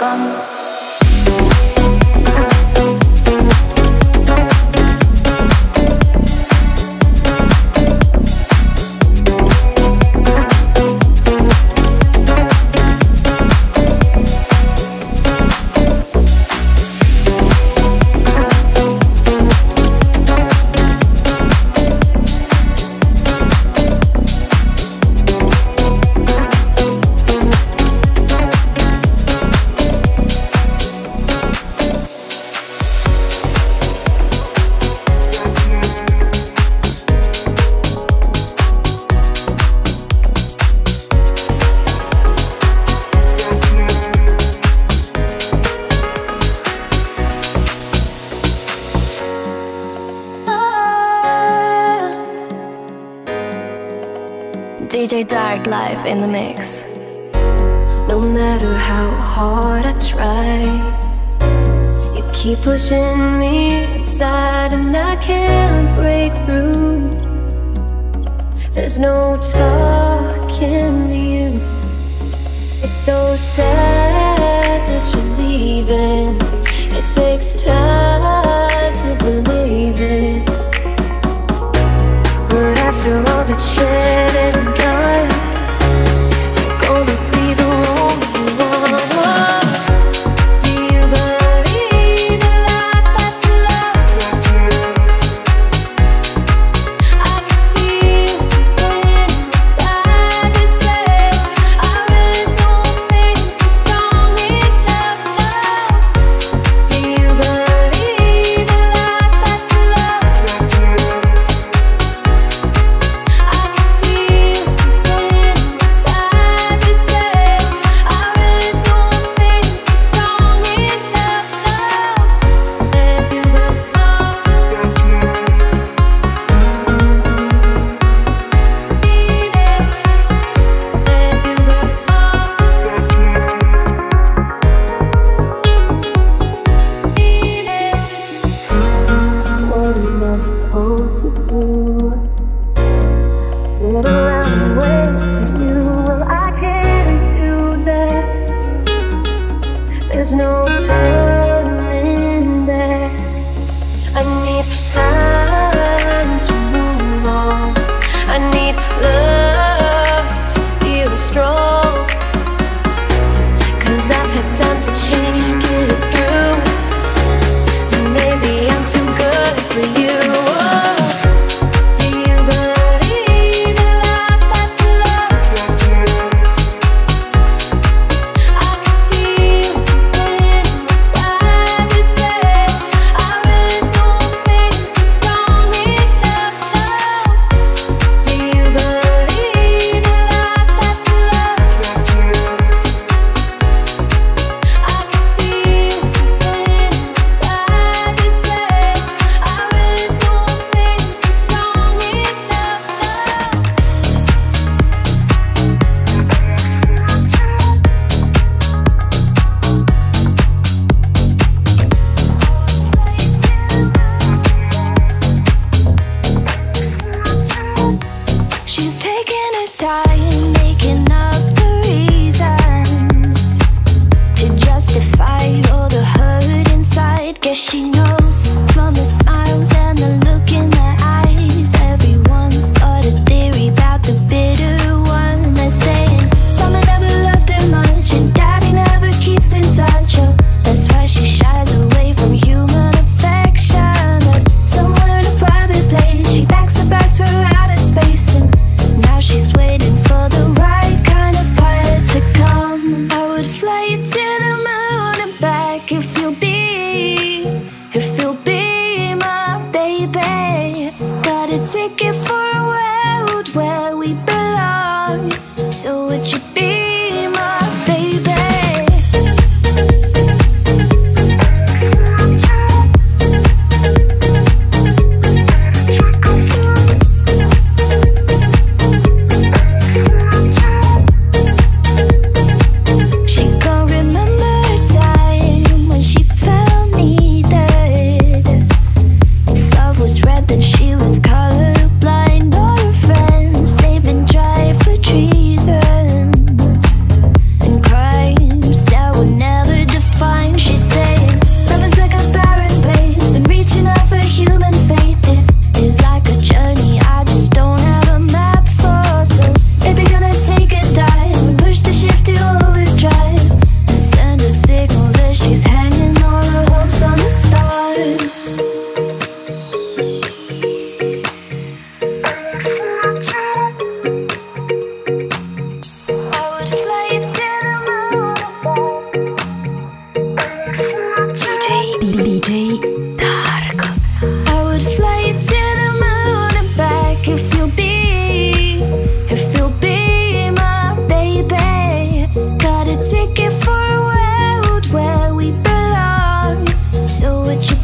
gone. Would you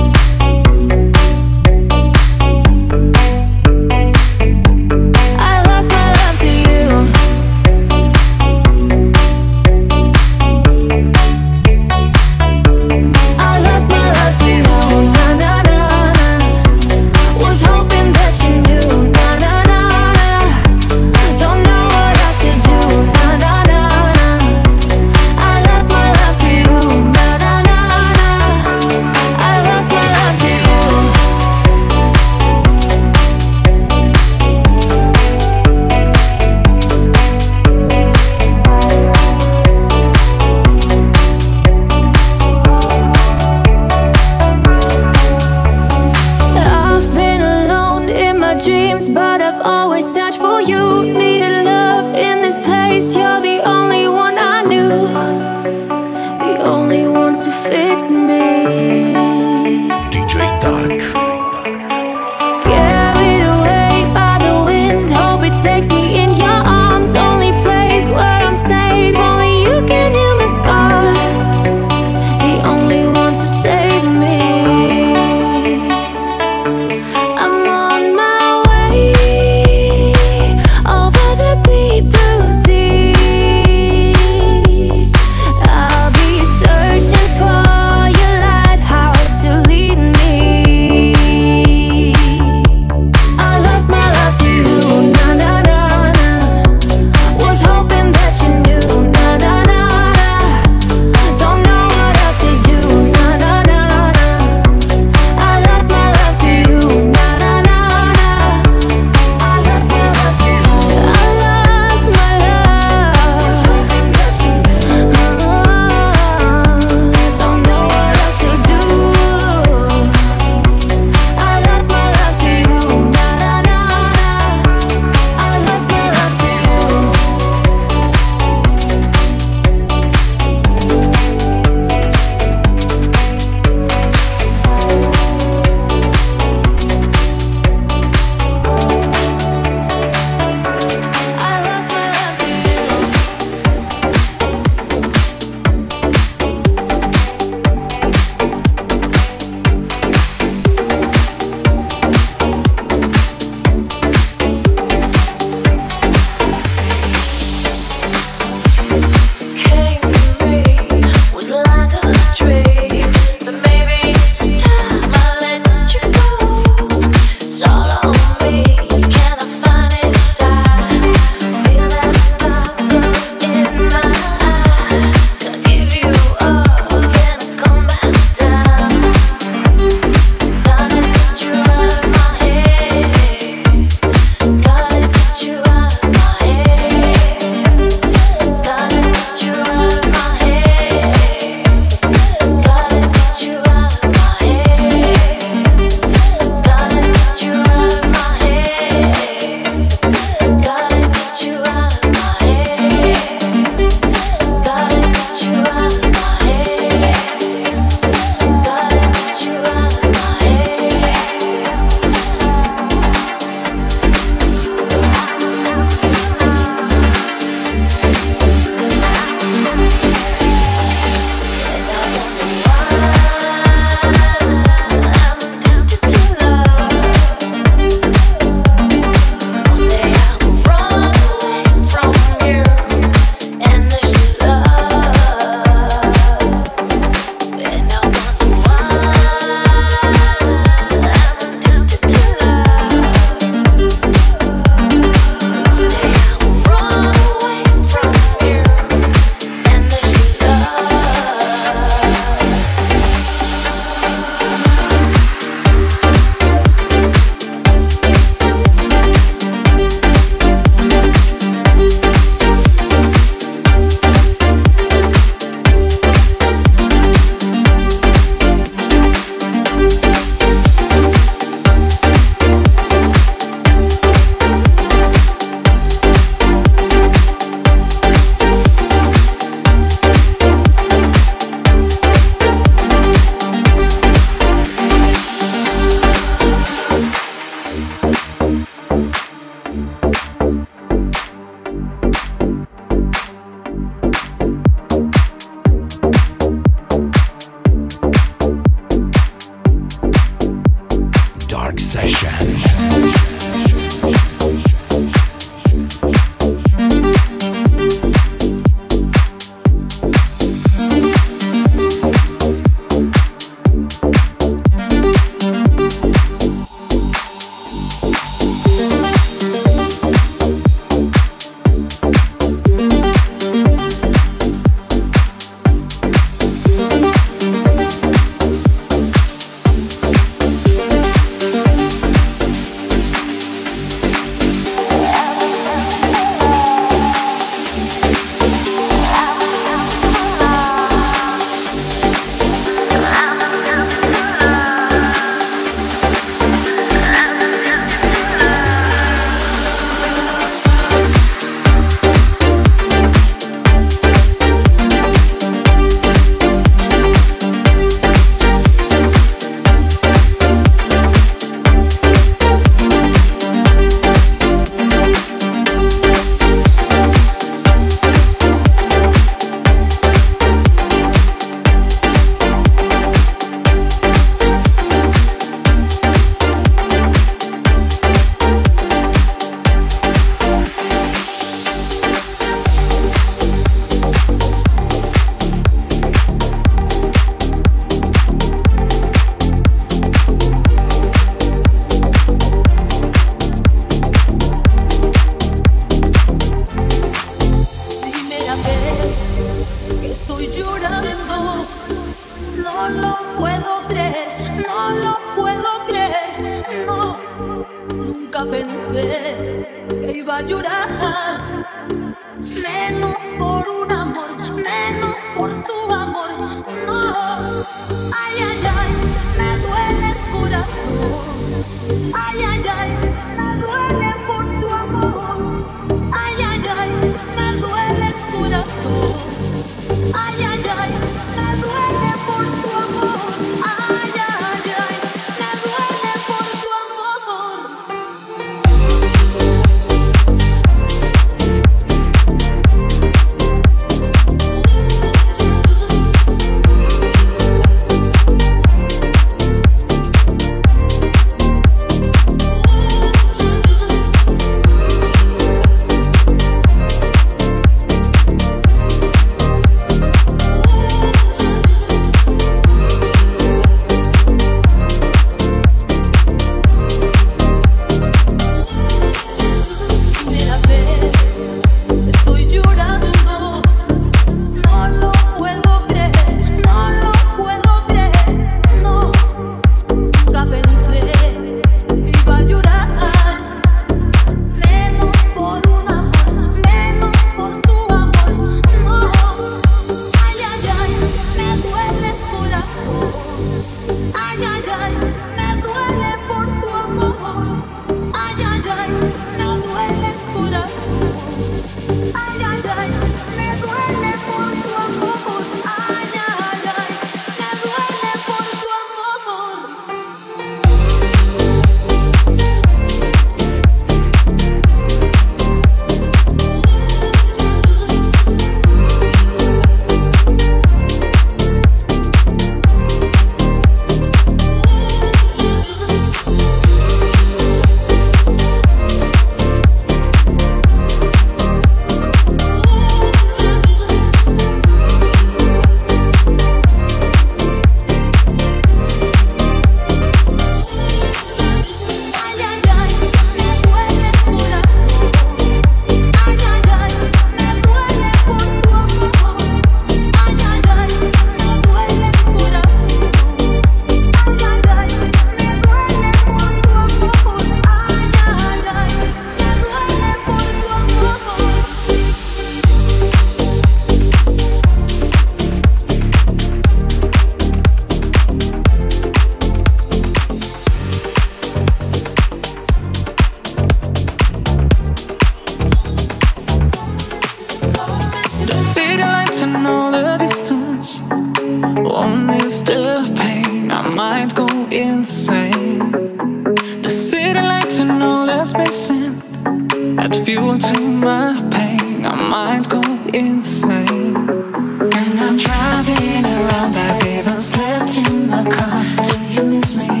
my car. Do you miss me?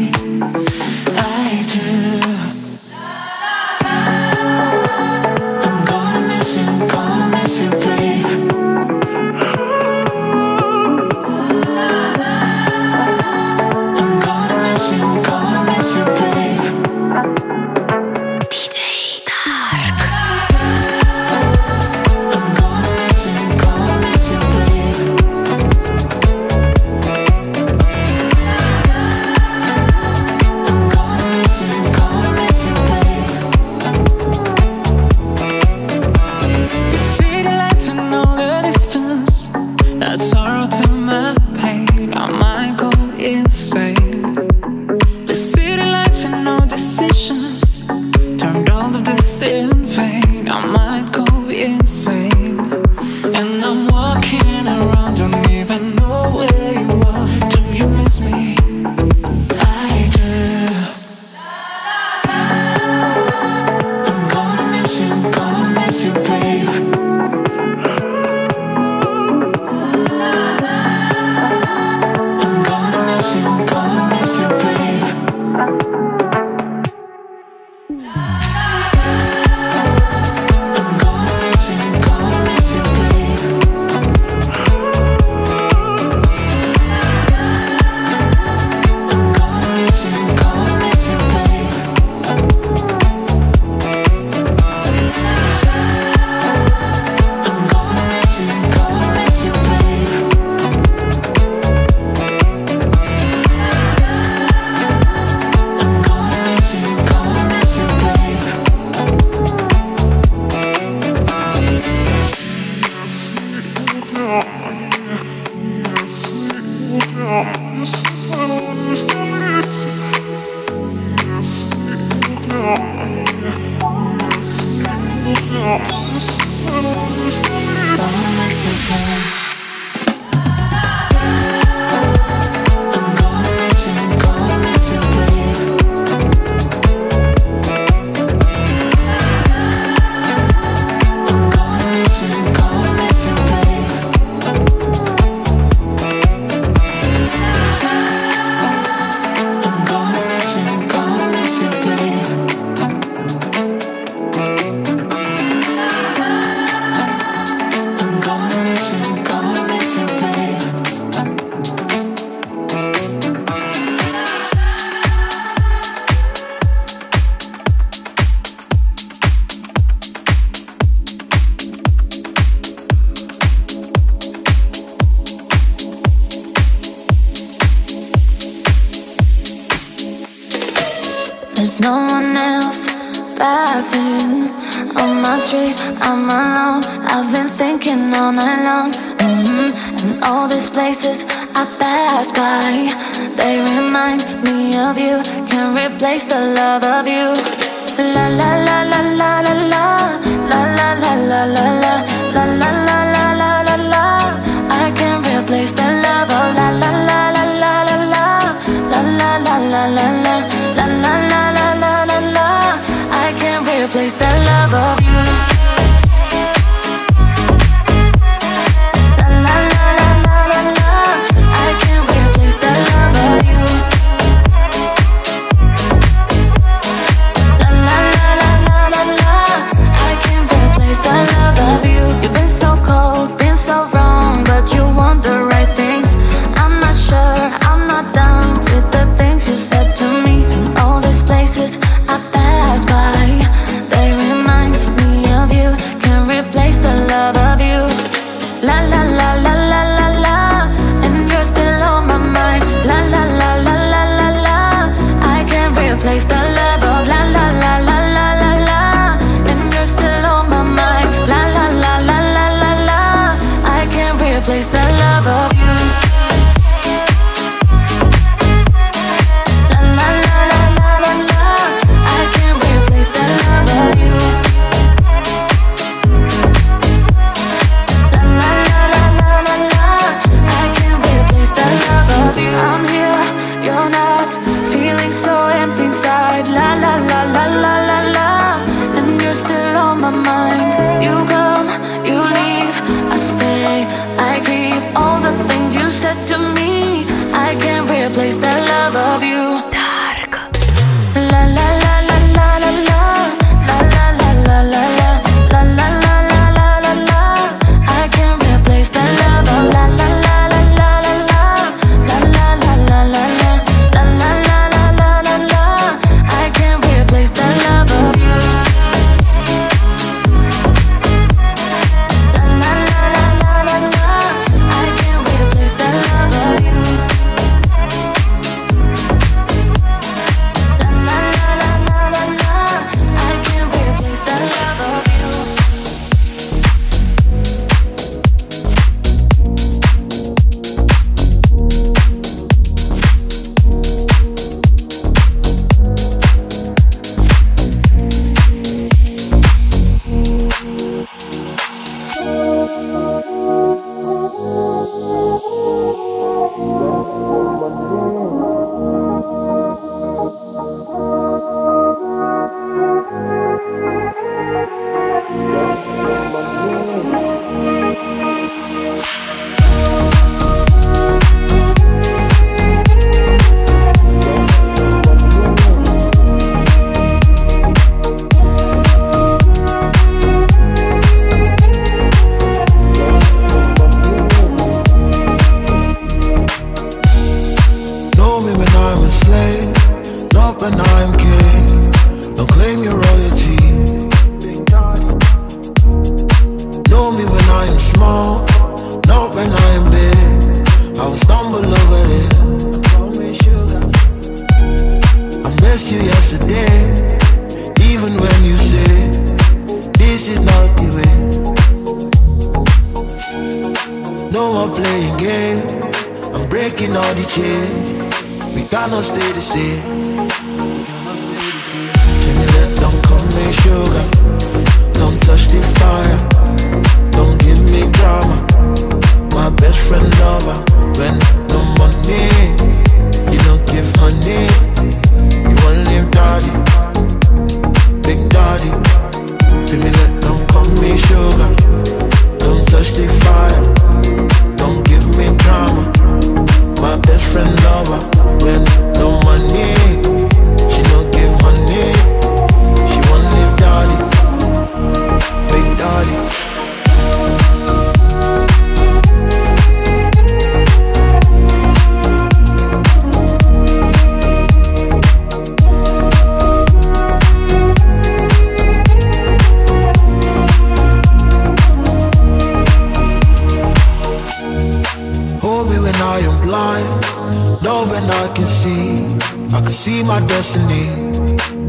my destiny.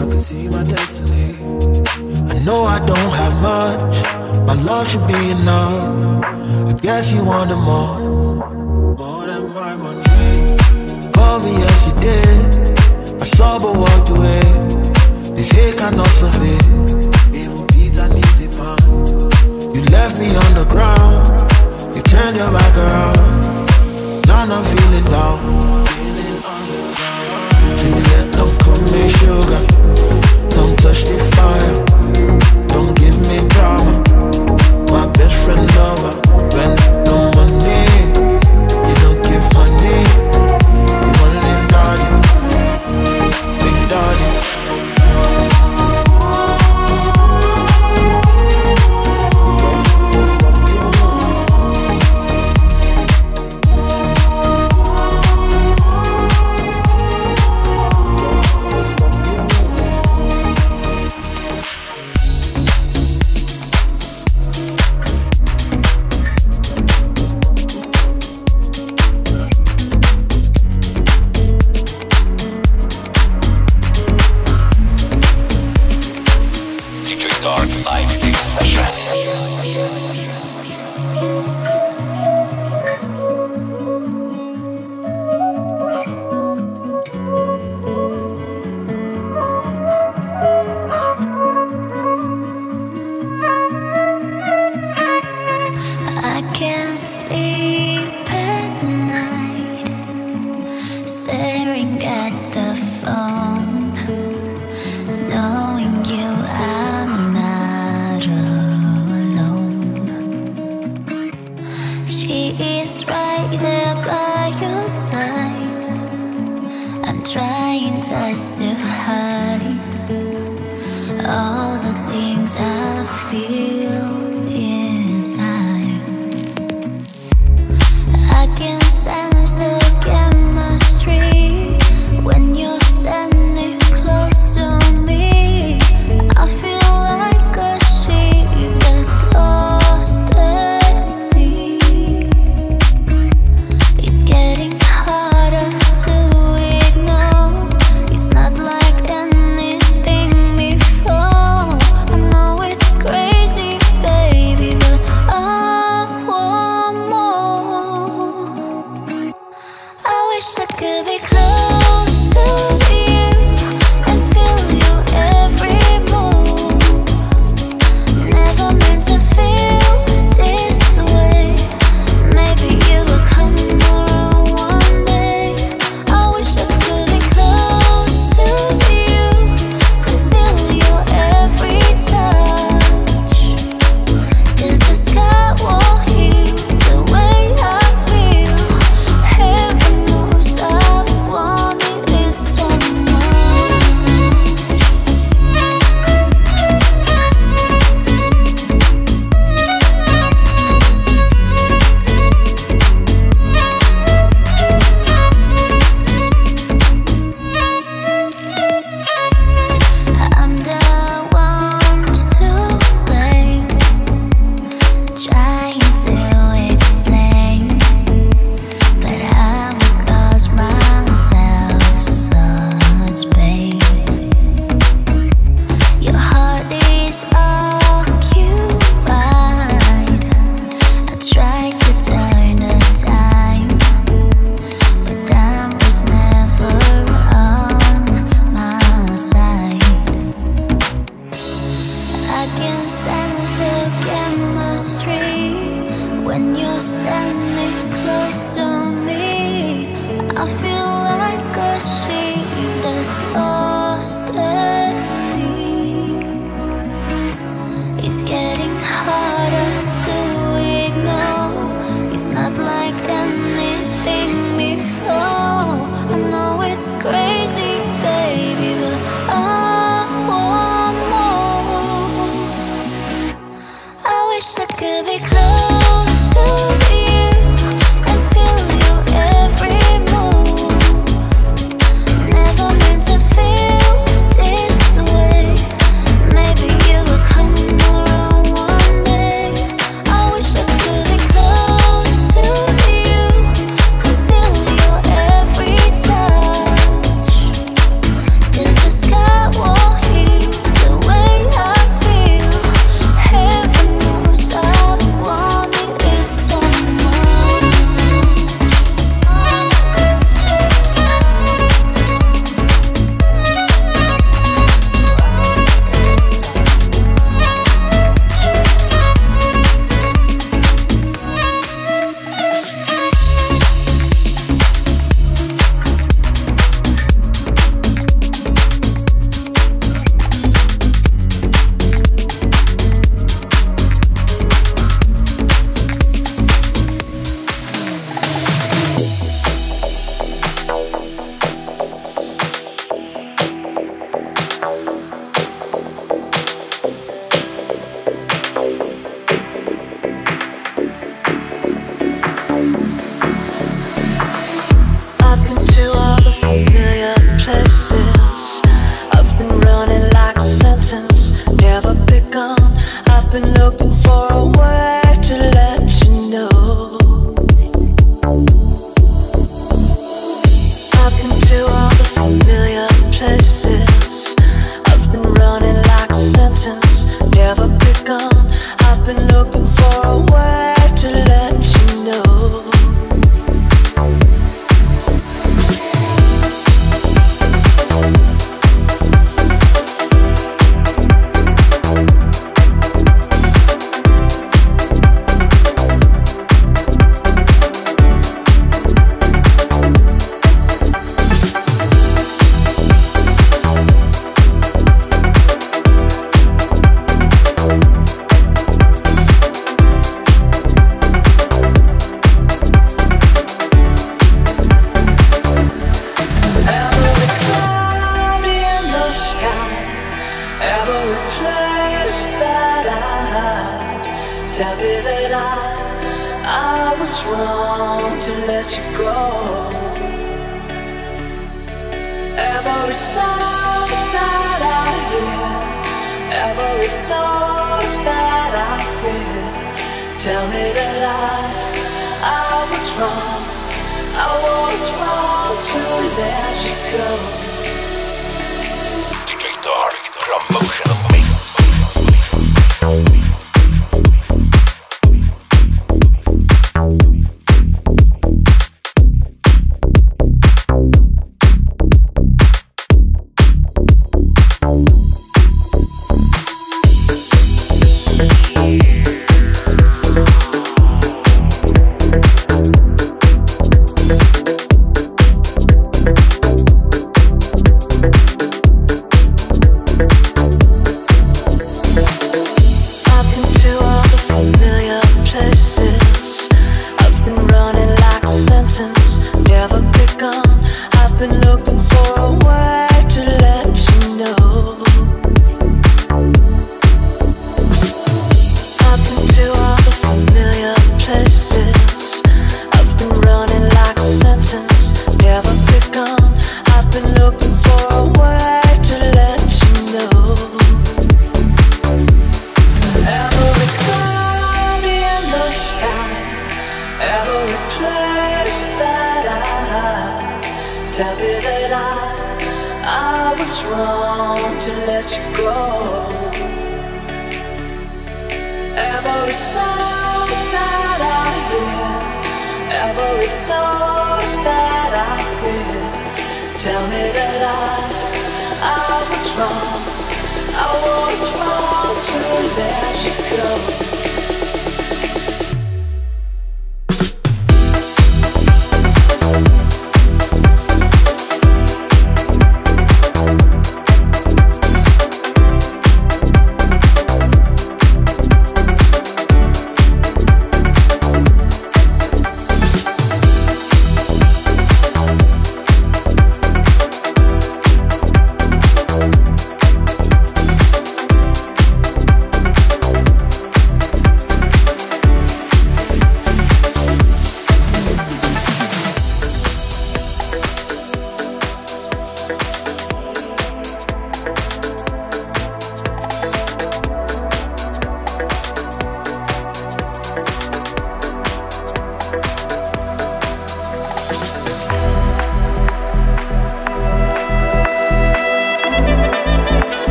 I can see my destiny. I know I don't have much. My love should be enough. I guess you wanted more. More than my money. Called me yesterday. I saw but walked away. This hate cannot survive. Even beats I need to. You left me on the ground. You turned your back around. Now I'm feeling down. Feeling me sugar, don't touch the fire, don't give me drama. My best friend lover.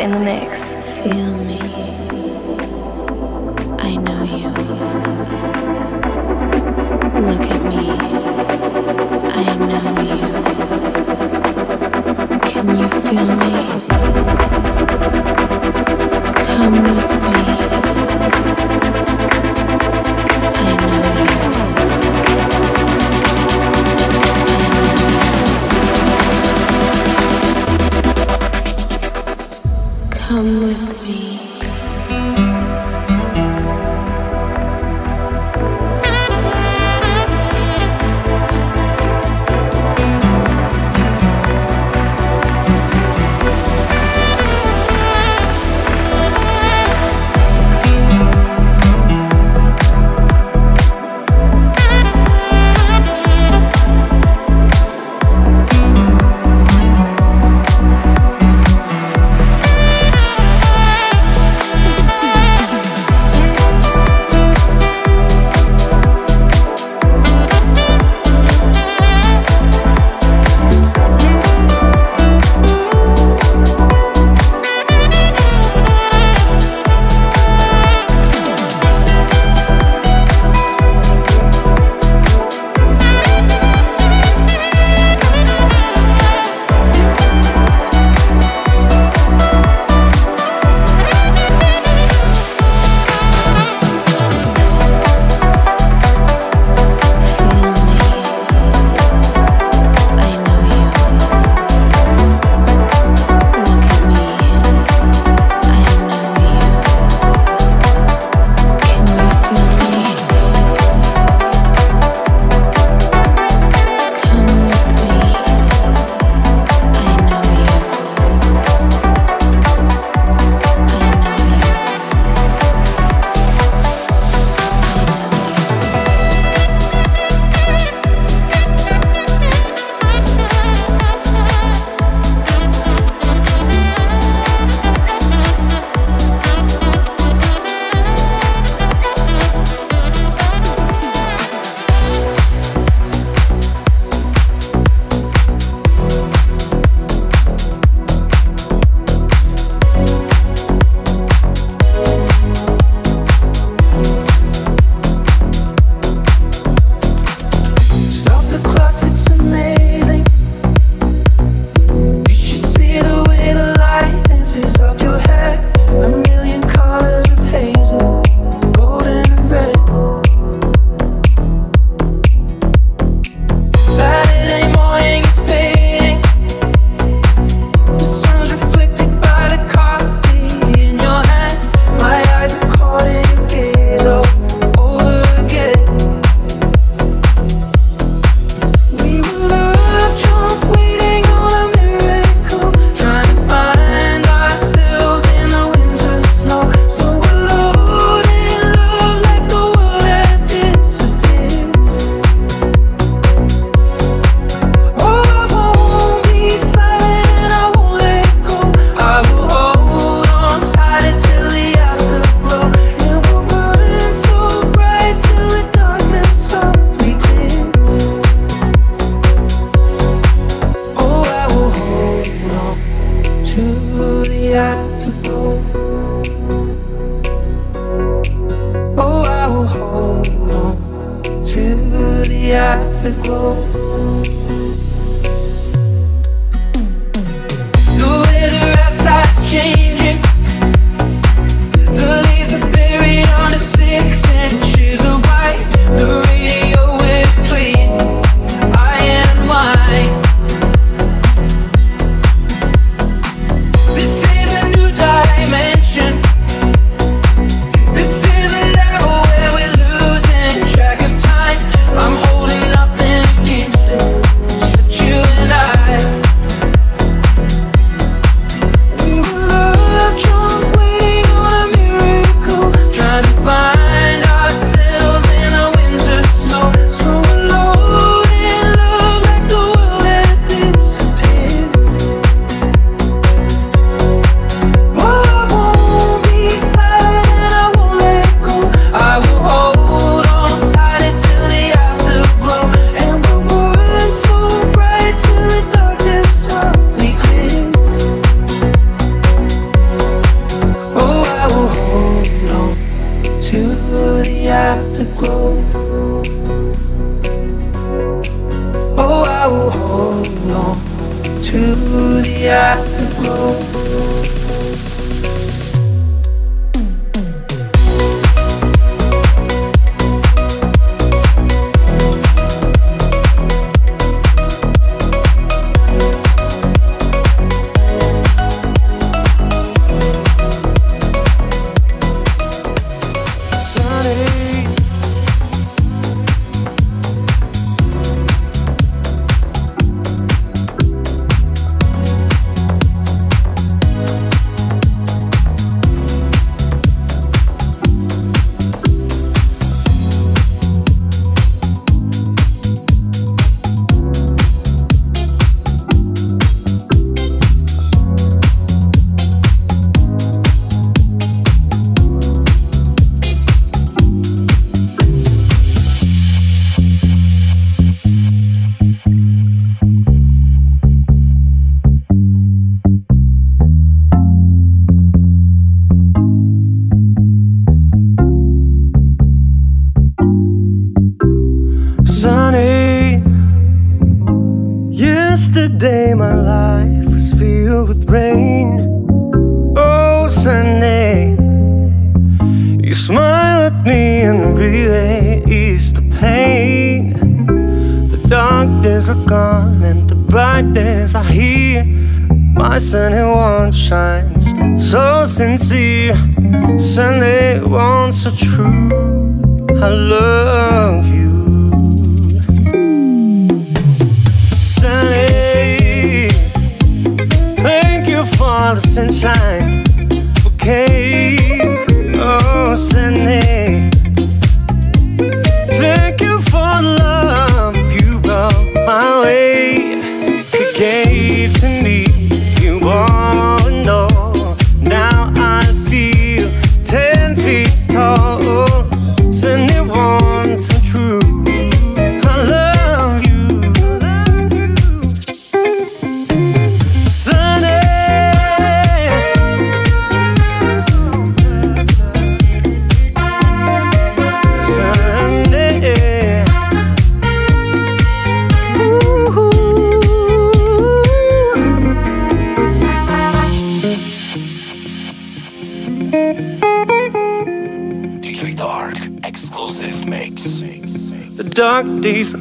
In the mix.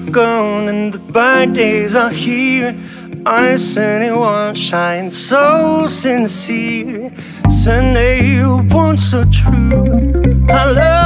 gone and the bad days are here. I said it won't shine so sincere. Sunday, you weren't so true. I love.